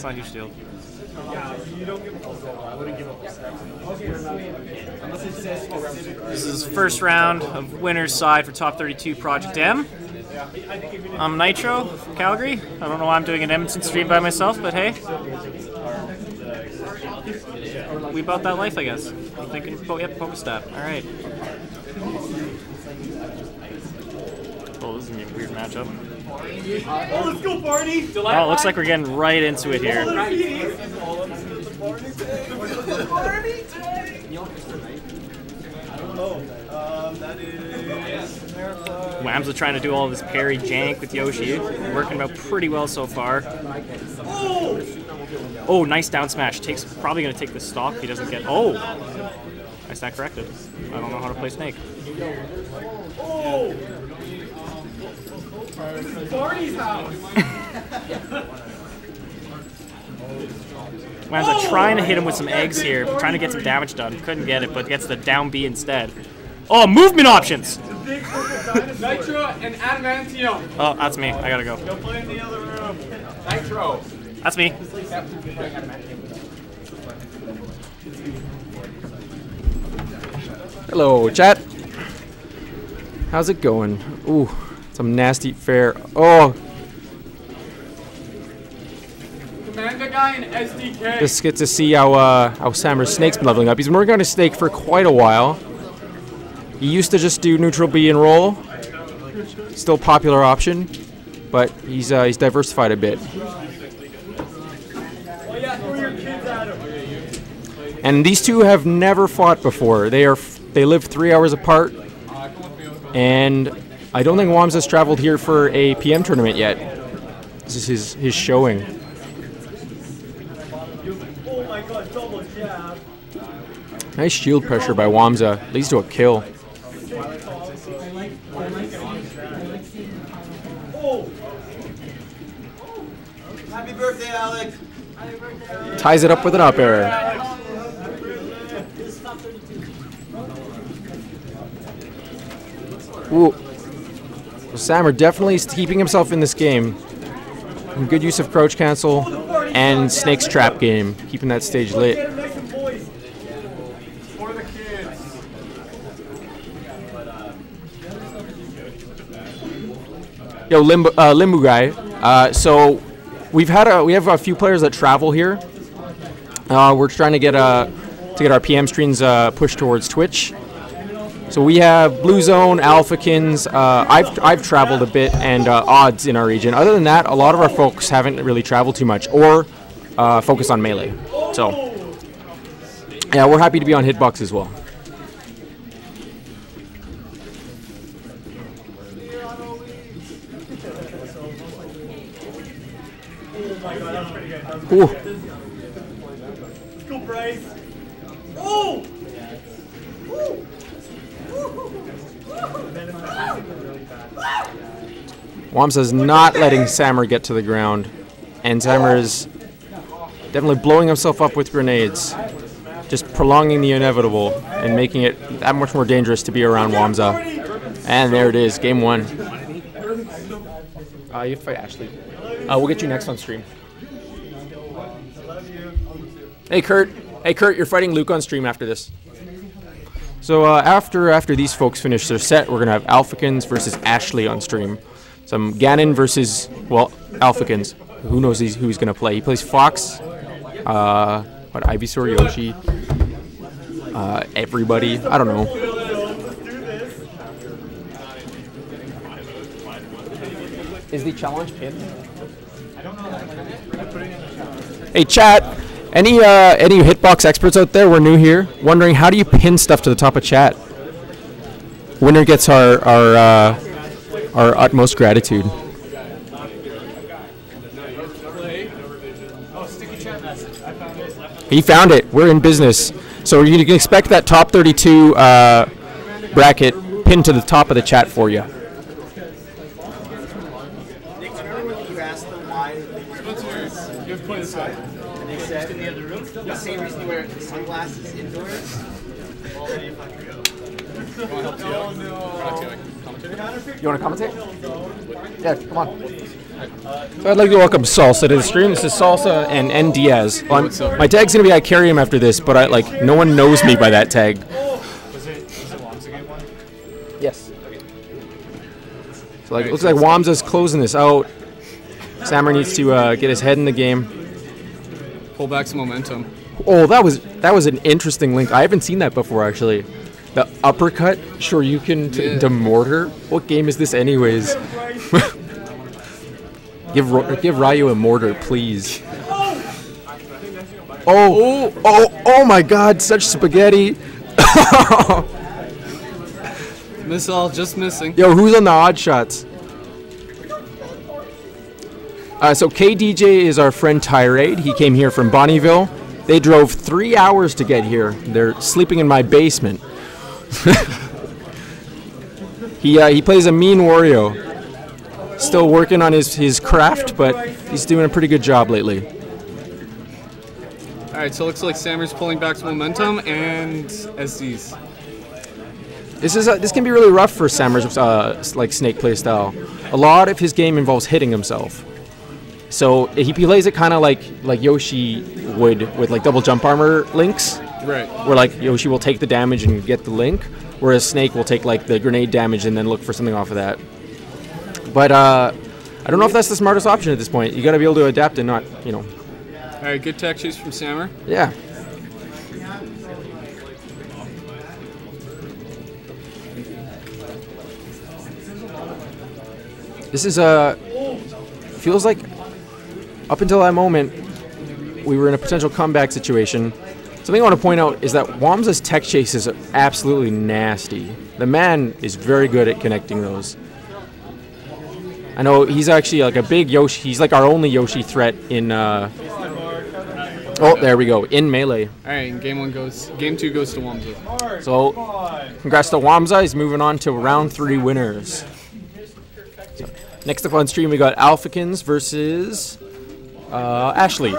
That's not huge steal. This is first round of winner's side for top 32 Project M. I'm Nitro from Calgary. I don't know why I'm doing an Edmonton stream by myself, but hey. We about that life, I guess. I'm thinking, oh, yep, Pokestat. Alright. Oh, this is gonna be a weird matchup. Oh, let's go, Barney! Oh, it looks like we're getting right into it here. Wham's trying to do all this parry jank with Yoshi. Working out pretty well so far. Oh, oh nice down smash. Takes probably gonna take the stock if he doesn't get. Oh, I stand corrected. I don't know how to play Snake. Oh. Barney's house! Wham's trying to hit him with some eggs here, trying to get some damage done. Couldn't get it, but gets the down B instead. Oh, movement options! Nitro and Adamantium. Oh, that's me. I gotta go. Go play in the other room. Nitro. That's me. Hello, chat. How's it going? Ooh, some nasty fare. Oh, guy and SDK. just get to see how uh, how Smear's snake's been leveling up. He's been working on his snake for quite a while. He used to just do neutral B and roll. Still popular option, but he's uh, he's diversified a bit. And these two have never fought before. They are they live three hours apart, and I don't think Wams has traveled here for a PM tournament yet. This is his his showing. Oh my god, double jab. Nice shield pressure by Wamsa. Leads to a kill. Oh! Happy birthday, Alex. Ties it up with an up air. Ooh. Smear definitely is keeping himself in this game. Good use of crouch cancel and Snake's trap game, keeping that stage lit. Yo, Limbo, uh, Limbo guy. Uh, so we've had a we have a few players that travel here. Uh, we're trying to get a to get our PM streams uh, pushed towards Twitch. So we have Blue Zone, Alphakins. Uh, I've I've traveled a bit and uh, odds in our region. Other than that, a lot of our folks haven't really traveled too much or uh, focus on melee. So yeah, we're happy to be on Hitbox as well. Ooh. Wamsa's not letting Smear get to the ground, and Smear is definitely blowing himself up with grenades, just prolonging the inevitable and making it that much more dangerous to be around Wamsa. And there it is, game one. Uh, you fight Ashley. Uh, we'll get you next on stream. Hey Kurt, hey Kurt, you're fighting Luke on stream after this. So uh, after after these folks finish their set, we're gonna have Alphakins versus Ashley on stream. Some Ganon versus well Alphakins. Who knows he's, who he's gonna play? He plays Fox, uh, what Ivysaur, Yoshi, uh, everybody. I don't know. Is the challenge pinned? Hey chat, any uh, any hitbox experts out there? We're new here, wondering how do you pin stuff to the top of chat. Winner gets our our uh, our utmost gratitude. He found it. We're in business, so you can expect that top 32 uh, bracket pinned to the top of the chat for you. The same reason you wear sunglasses indoors. Well, then you fucking go. No. You want to commentate? Yeah, come on. So I'd like to welcome Salsa to the stream. This is Salsa and N Diaz. Well, my tag's gonna be I carry him after this, but I like no one knows me by that tag. Was it, was it Wamsa one? Yes. So like, it looks like Wamsa's closing this out. Smear needs to uh, get his head in the game. Pull back some momentum. Oh, that was that was an interesting link. I haven't seen that before actually. The uppercut Shoryuken to, Yeah. to mortar. What game is this, anyways? give Ro- give Ryu a mortar, please. Oh, oh, oh my God! Such spaghetti. Missile just missing. Yo, who's on the odd shots? Uh, so KDJ is our friend Tirade. He came here from Bonnyville. They drove three hours to get here. They're sleeping in my basement. he uh, he plays a mean Wario. Still working on his, his craft, but he's doing a pretty good job lately. All right, so it looks like Smear's pulling back some momentum and SD's. This is uh, this can be really rough for Smear's uh, like snake play style. A lot of his game involves hitting himself. So he plays it kind of like like Yoshi would with like double jump armor links, Right. where like Yoshi will take the damage and get the link, whereas Snake will take like the grenade damage and then look for something off of that. But uh, I don't know if that's the smartest option at this point. You got to be able to adapt and not, you know, All right, good tech chase from Smear. yeah. This is a feels like up until that moment we were in a potential comeback situation. Something I want to point out is that Wamsa's tech chase is absolutely nasty. The man is very good at connecting those. I know he's actually like a big Yoshi. He's like our only Yoshi threat in. Uh, oh, there we go in melee. All right, game one goes. Game two goes to Wamsa. So, congrats to Wamsa. He's moving on to round three winners. So, next up on stream, we got Alphakins versus uh, Ashley.